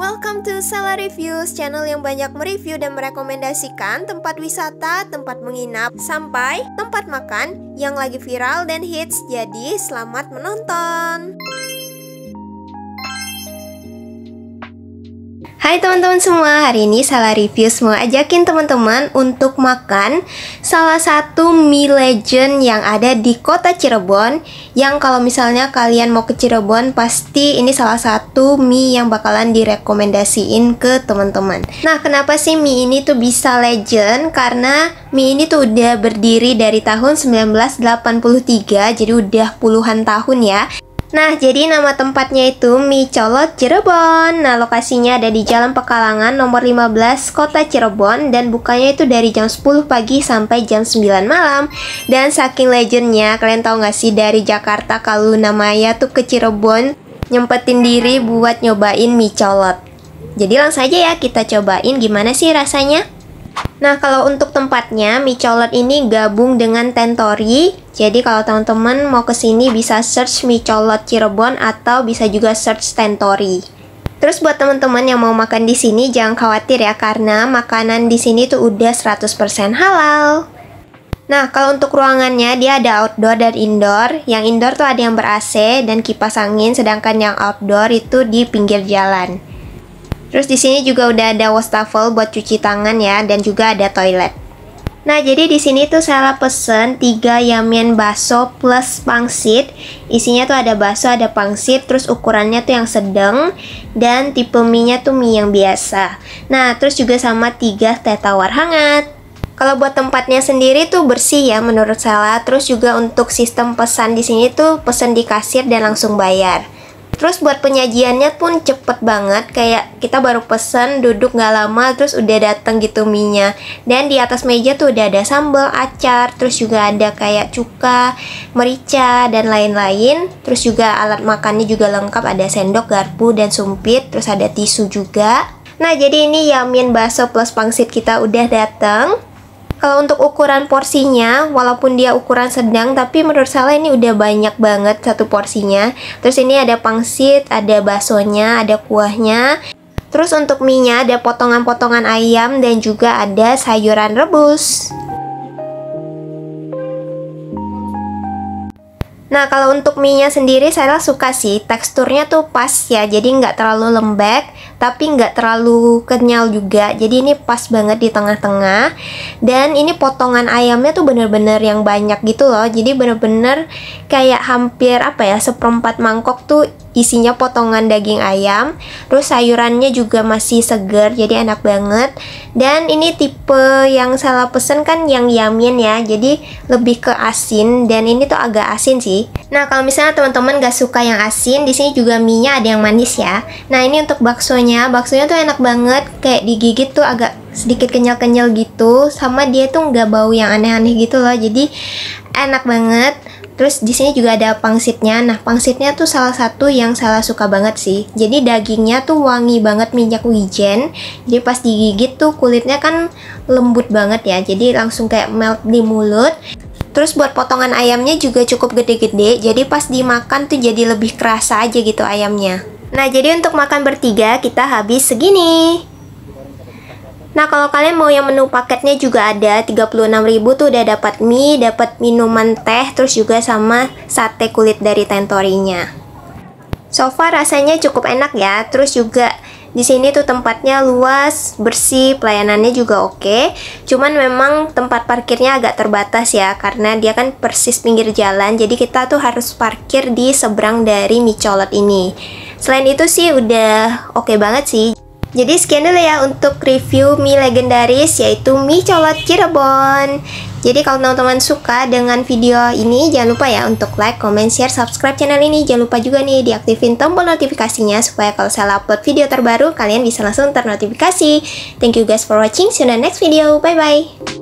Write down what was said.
Welcome to Salah Reviews, channel yang banyak mereview dan merekomendasikan tempat wisata, tempat menginap, sampai tempat makan yang lagi viral dan hits. Jadi, selamat menonton! Hai teman-teman semua, hari ini Salah Reviews mau ajakin teman-teman untuk makan salah satu mie legend yang ada di kota Cirebon. Yang kalau misalnya kalian mau ke Cirebon, pasti ini salah satu mie yang bakalan direkomendasiin ke teman-teman. Nah kenapa sih mie ini tuh bisa legend? Karena mie ini tuh udah berdiri dari tahun 1983, jadi udah puluhan tahun ya Nah, jadi nama tempatnya itu Mie Colot Cirebon. Nah, lokasinya ada di Jalan Pekalangan nomor 15 Kota Cirebon dan bukanya itu dari jam 10 pagi sampai jam 9 malam. Dan saking legendnya, kalian tahu nggak sih dari Jakarta kalau namanya tuh ke Cirebon nyempetin diri buat nyobain mie colot. Jadi langsung aja ya kita cobain gimana sih rasanya. Nah, kalau untuk tempatnya, mie colot ini gabung dengan Tentori. Jadi kalau teman-teman mau ke sini bisa search mie colot Cirebon atau bisa juga search Tentori. Terus buat teman-teman yang mau makan di sini jangan khawatir ya karena makanan di sini tuh udah 100% halal. Nah, kalau untuk ruangannya dia ada outdoor dan indoor. Yang indoor tuh ada yang ber-AC dan kipas angin, sedangkan yang outdoor itu di pinggir jalan. Terus di sini juga udah ada wastafel buat cuci tangan ya dan juga ada toilet. Nah, jadi di sini tuh saya pesen 3 yamen bakso plus pangsit. Isinya tuh ada bakso, ada pangsit, terus ukurannya tuh yang sedang dan tipe mie-nya tuh mie yang biasa. Nah, terus juga sama 3 teh tawar hangat. Kalau buat tempatnya sendiri tuh bersih ya menurut saya. Terus juga untuk sistem pesan di sini tuh pesan di kasir dan langsung bayar. Terus buat penyajiannya pun cepet banget Kayak kita baru pesen duduk nggak lama Terus udah dateng gitu minyak Dan di atas meja tuh udah ada sambal, acar Terus juga ada kayak cuka, merica, dan lain-lain. Terus juga alat makannya juga lengkap Ada sendok, garpu, dan sumpit Terus ada tisu juga. Nah jadi ini yamin bakso plus pangsit kita udah dateng kalau untuk ukuran porsinya, walaupun dia ukuran sedang, tapi menurut saya ini udah banyak banget satu porsinya. Terus ini ada pangsit, ada baksonya, ada kuahnya. Terus untuk mie-nya ada potongan-potongan ayam dan juga ada sayuran rebus. Nah kalau untuk mie-nya sendiri saya suka sih. Teksturnya tuh pas ya jadi nggak terlalu lembek tapi nggak terlalu kenyal juga. Jadi ini pas banget di tengah-tengah. Dan ini potongan ayamnya tuh bener-bener yang banyak gitu loh. Jadi bener-bener kayak hampir apa ya seperempat mangkok tuh isinya potongan daging ayam terus sayurannya juga masih segar jadi enak banget. Dan ini tipe yang salah pesen kan yang yamin ya jadi lebih ke asin dan ini tuh agak asin sih. Nah kalau misalnya teman-teman gak suka yang asin di sini juga mie nya ada yang manis ya. Nah ini untuk baksonya. Baksonya tuh enak banget kayak digigit tuh agak sedikit kenyal-kenyal gitu sama dia tuh nggak bau yang aneh-aneh gitu loh. Jadi enak banget Terus di sini juga ada pangsitnya. Nah, pangsitnya tuh salah satu yang salah suka banget sih. Jadi dagingnya tuh wangi banget minyak wijen. Jadi pas digigit tuh kulitnya kan lembut banget ya. Jadi langsung kayak melt di mulut. Terus buat potongan ayamnya juga cukup gede-gede. Jadi pas dimakan tuh jadi lebih kerasa aja gitu ayamnya. Nah, jadi untuk makan bertiga kita habis segini. Nah, kalau kalian mau yang menu paketnya juga ada 36.000 tuh udah dapat mie, dapat minuman teh, terus juga sama sate kulit dari tentorinya. So far rasanya cukup enak ya. Terus juga di sini tuh tempatnya luas, bersih, pelayanannya juga oke. Cuman memang tempat parkirnya agak terbatas ya karena dia kan persis pinggir jalan. Jadi kita tuh harus parkir di seberang dari Micolot ini. Selain itu sih udah oke banget sih. Jadi sekian dulu ya untuk review mie legendaris yaitu mie colot Cirebon. Jadi kalau teman-teman suka dengan video ini jangan lupa ya untuk like, comment, share, subscribe channel ini. Jangan lupa juga nih diaktifin tombol notifikasinya supaya kalau saya upload video terbaru kalian bisa langsung ternotifikasi. Thank you guys for watching. See you in the next video. Bye bye.